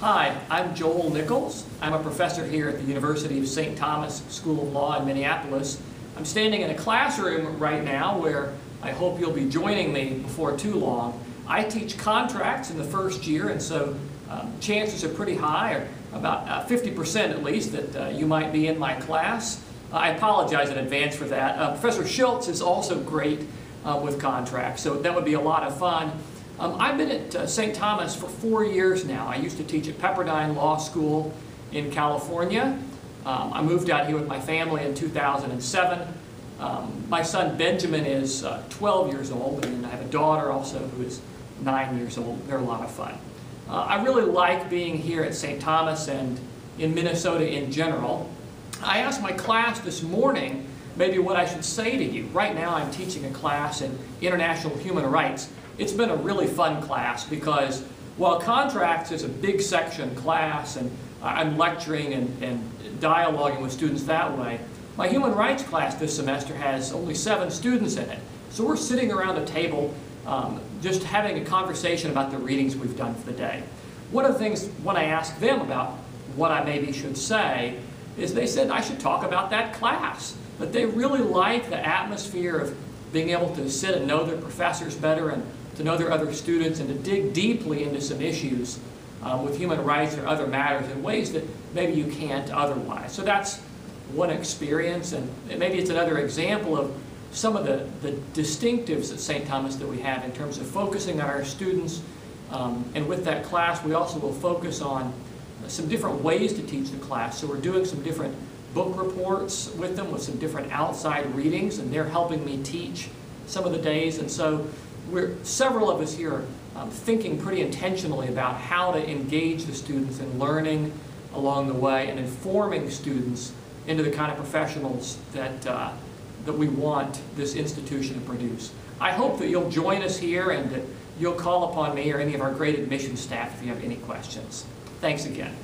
Hi, I'm Joel Nichols. I'm a professor here at the University of St. Thomas School of Law in Minneapolis. I'm standing in a classroom right now where I hope you'll be joining me before too long. I teach contracts in the first year, and so um, chances are pretty high, or about 50% at least, that uh, you might be in my class. I apologize in advance for that. Uh, Professor Schultz is also great uh, with contracts, so that would be a lot of fun. Um, I've been at uh, St. Thomas for four years now. I used to teach at Pepperdine Law School in California. Um, I moved out here with my family in 2007. Um, my son Benjamin is uh, 12 years old, and I have a daughter also who is nine years old. They're a lot of fun. Uh, I really like being here at St. Thomas and in Minnesota in general. I asked my class this morning maybe what I should say to you. Right now I'm teaching a class in international human rights. It's been a really fun class because while contracts is a big section class and I'm lecturing and, and dialoguing with students that way, my human rights class this semester has only seven students in it. So we're sitting around a table um, just having a conversation about the readings we've done for the day. One of the things when I ask them about what I maybe should say is they said I should talk about that class. But they really like the atmosphere of being able to sit and know their professors better and to know their other students and to dig deeply into some issues um, with human rights or other matters in ways that maybe you can't otherwise. So that's one experience, and maybe it's another example of some of the, the distinctives at St. Thomas that we have in terms of focusing on our students. Um, and with that class, we also will focus on some different ways to teach the class. So we're doing some different book reports with them with some different outside readings, and they're helping me teach some of the days. And so we're, several of us here um, thinking pretty intentionally about how to engage the students in learning along the way and informing students into the kind of professionals that, uh, that we want this institution to produce. I hope that you'll join us here and that you'll call upon me or any of our great admission staff if you have any questions. Thanks again.